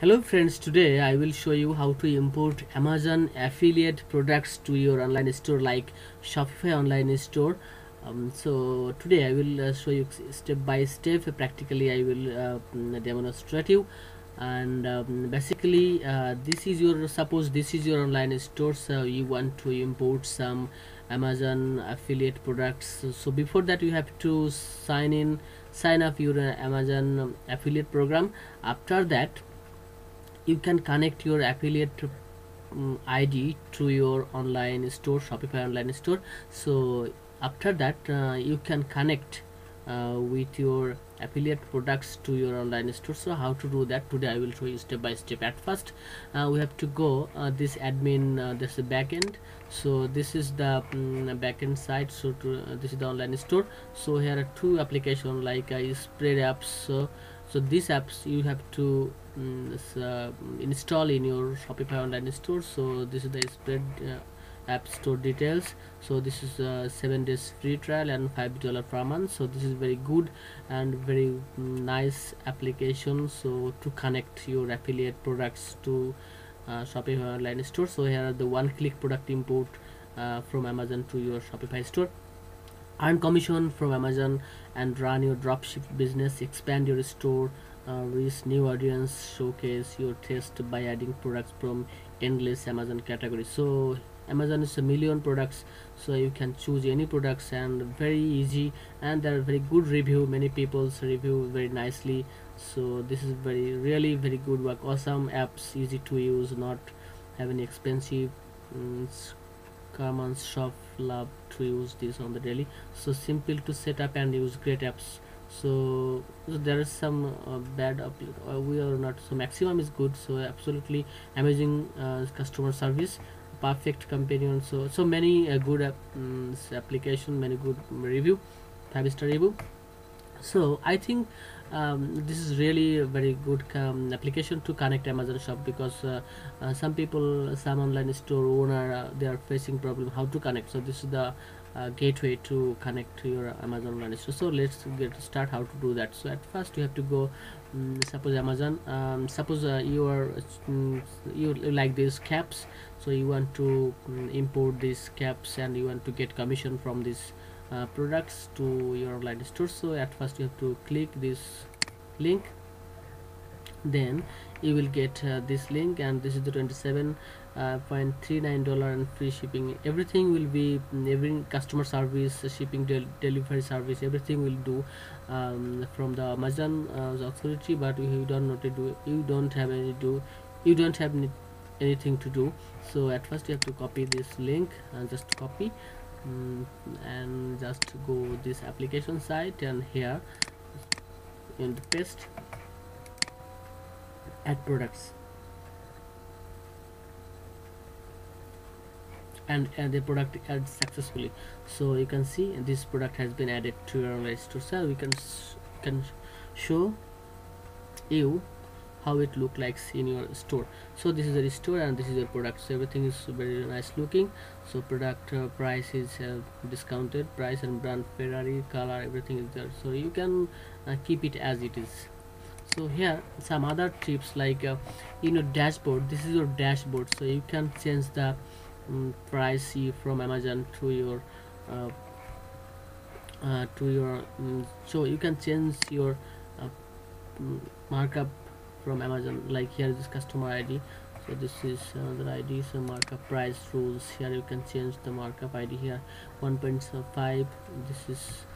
hello friends today i will show you how to import amazon affiliate products to your online store like shopify online store. Um, so today i will uh, show you step by step. Practically i will uh, mm, demonstrate you. And um, basically uh, this is your suppose this is your online store so you want to import some amazon affiliate products. So before that you have to sign in sign up your uh, amazon affiliate program. After that you can connect your affiliate um, id to your online store shopify online store. So after that uh, you can connect uh, with your affiliate products to your online store. So how to do that? Today i will show you step by step. At first uh, we have to go uh, this admin uh, this is backend so this is the um, backend side so to, uh, this is the online store. So here are two applications like uh, Spreadr apps so these apps you have to um, uh, install in your shopify online store. So this is the Spreadr uh, app store details. So this is a seven days free trial and five dollar per month. So this is very good and very mm, nice application. So to connect your affiliate products to uh, shopify online store. So here are the one click product import uh, from amazon to your shopify store earn commission from amazon and run your dropship business. Expand your store uh, reach new audience showcase your taste by adding products from endless amazon category. So amazon is a million products so you can choose any products and very easy and there are very good review. Many people's review very nicely. So this is very really very good work. Awesome apps easy to use not have any expensive um, common shop love to use this on the daily. So simple to set up and use great apps. So, so there is some uh, bad uh, we are not so maximum is good. So absolutely amazing uh, customer service perfect companion. So so many uh, good app, um, application many good review five star review. So i think um, this is really a very good um, application to connect amazon shop because uh, uh, some people some online store owner uh, they are facing problem how to connect. So this is the uh, gateway to connect to your amazon online store. So let's get start how to do that. So at first you have to go um, suppose amazon um, suppose uh, you are um, you like these caps. So you want to um, import these caps and you want to get commission from these uh, products to your online store. So at first you have to click this link. Then you will get uh, this link and this is the 27 uh, 0.39 dollar and free shipping. Everything will be every customer service shipping del delivery service everything will do um, from the amazon uh, authority but you don't know to do. You don't have any do you don't have any, anything to do. So at first you have to copy this link and just copy um, and just go this application site and here the paste. Add products. And, and the product added successfully. So you can see this product has been added to your list to sell. We can can show you how it look like in your store. So this is the store and this is your product. So everything is very nice looking. So product uh, price is uh, discounted. Price and brand ferrari color everything is there. So you can uh, keep it as it is. So here some other tips like uh, you know dashboard this is your dashboard. So you can change the um, price from amazon to your uh, uh, to your um, so you can change your markup from amazon. Like here is customer id so this is another id so markup price rules. Here you can change the markup id here. 1.5 this is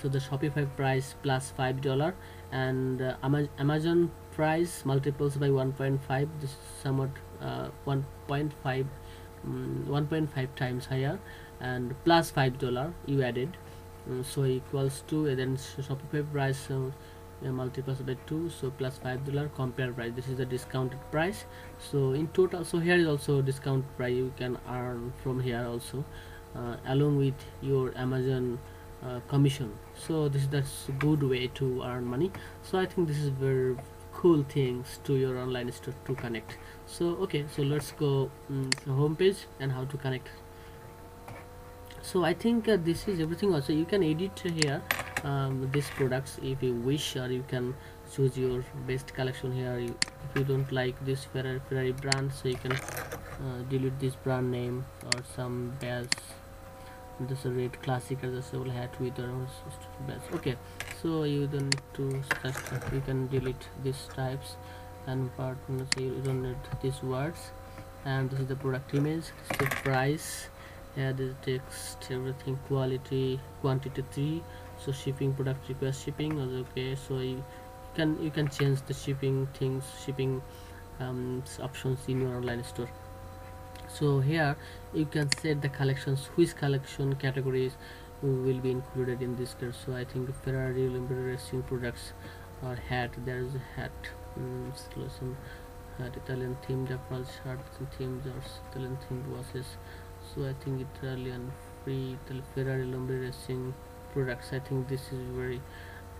so the shopify price plus five dollar. And uh, amazon price multiples by 1.5 this is somewhat uh, 1.5 um, 1.5 times higher. And plus five dollar you added. Um, so equals to and then shopify price uh, by 2 so plus 5 dollar compare price. This is the discounted price. So in total so here is also discount price you can earn from here also uh, along with your amazon uh, commission. So this is the good way to earn money. So i think this is very cool things to your online store to connect. So okay so let's go um, home page and how to connect. So i think uh, this is everything also. You can edit here um, these products if you wish or you can choose your best collection here. You, if you don't like this Ferrari, Ferrari brand so you can uh, delete this brand name or some badge this is a red classic adjustable hat with or badge okay so you don't need to just you can delete these types and part so you don't need these words. And this is the product image this the price yeah the text everything quality quantity 3 so shipping product request shipping okay so you can you can change the shipping things shipping um, options in your online store. So here you can set the collections which collection categories will be included in this case. So i think ferrari limited racing products or hat there is a hat um, some hat italian themed apparel shirts and themed or italian themed watches. So i think italian free ferrari limited racing products. I think this is very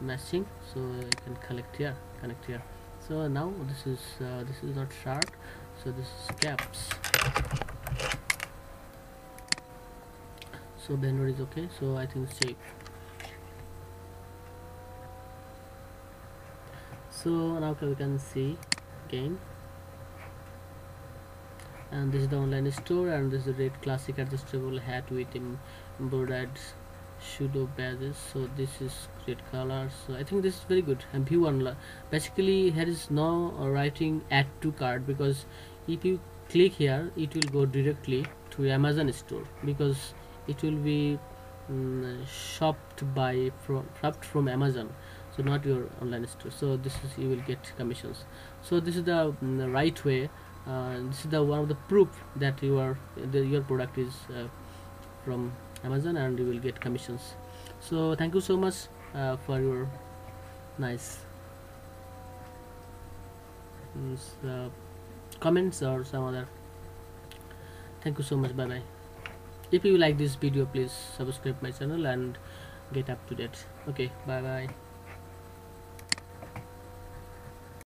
matching. So you can collect here connect here. So now this is uh, this is not sharp so this is caps. So banner is okay? So I think save so now we can see again. And this is the online store and this is the red classic adjustable hat with embroidered pseudo badges. So this is great color. So i think this is very good. And view online basically here is no writing add to cart because if you click here it will go directly to amazon store because it will be um, shopped by from shopped from amazon so not your online store. So this is you will get commissions. So this is the, um, the right way. Uh, this is the one of the proof that you are the, your product is uh, from amazon and you will get commissions. So thank you so much uh, for your nice uh, comments or some other. Thank you so much. Bye bye if you like this video please subscribe my channel and get up to date. Okay bye bye